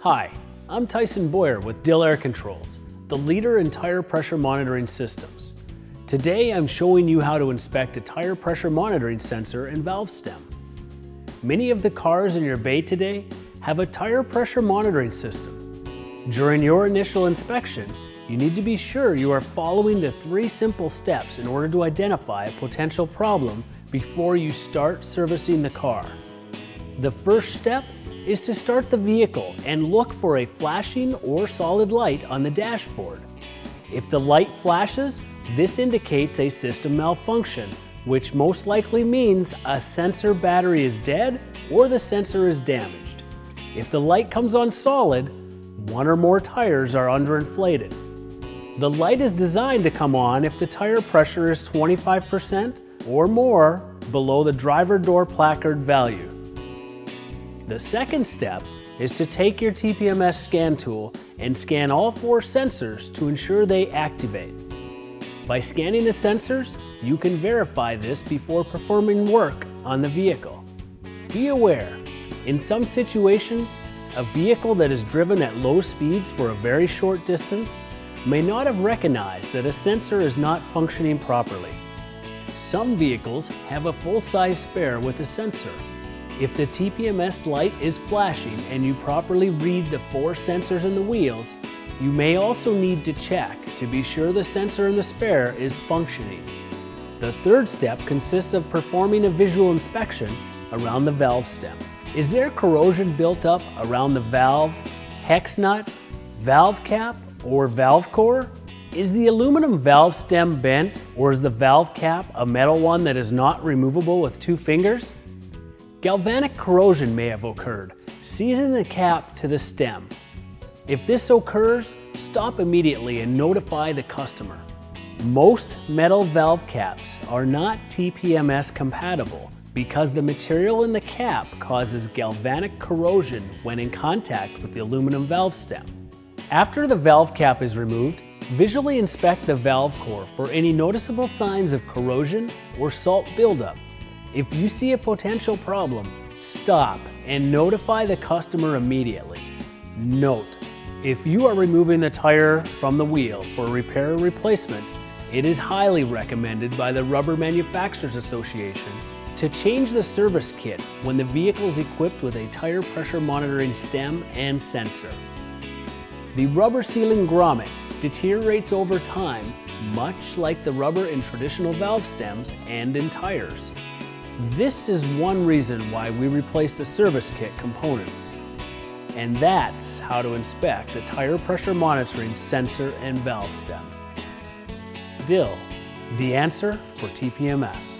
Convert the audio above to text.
Hi, I'm Tyson Boyer with Dill Air Controls, the leader in tire pressure monitoring systems. Today I'm showing you how to inspect a tire pressure monitoring sensor and valve stem. Many of the cars in your bay today have a tire pressure monitoring system. During your initial inspection, you need to be sure you are following the three simple steps in order to identify a potential problem before you start servicing the car. The first step is to start the vehicle and look for a flashing or solid light on the dashboard. If the light flashes, this indicates a system malfunction, which most likely means a sensor battery is dead or the sensor is damaged. If the light comes on solid, one or more tires are underinflated. The light is designed to come on if the tire pressure is 25% or more below the driver door placard value. The second step is to take your TPMS scan tool and scan all four sensors to ensure they activate. By scanning the sensors, you can verify this before performing work on the vehicle. Be aware, in some situations, a vehicle that is driven at low speeds for a very short distance may not have recognized that a sensor is not functioning properly. Some vehicles have a full-size spare with a sensor. If the TPMS light is flashing and you properly read the four sensors in the wheels, you may also need to check to be sure the sensor in the spare is functioning. The third step consists of performing a visual inspection around the valve stem. Is there corrosion built up around the valve, hex nut, valve cap, or valve core? Is the aluminum valve stem bent or is the valve cap a metal one that is not removable with two fingers? Galvanic corrosion may have occurred. Season the cap to the stem. If this occurs, stop immediately and notify the customer. Most metal valve caps are not TPMS compatible because the material in the cap causes galvanic corrosion when in contact with the aluminum valve stem. After the valve cap is removed, visually inspect the valve core for any noticeable signs of corrosion or salt buildup. If you see a potential problem, stop and notify the customer immediately. Note, if you are removing the tire from the wheel for repair or replacement, it is highly recommended by the Rubber Manufacturers Association to change the service kit when the vehicle is equipped with a tire pressure monitoring stem and sensor. The rubber sealing grommet deteriorates over time, much like the rubber in traditional valve stems and in tires. This is one reason why we replace the service kit components. And that's how to inspect a tire pressure monitoring sensor and valve stem. Dill, the answer for TPMS.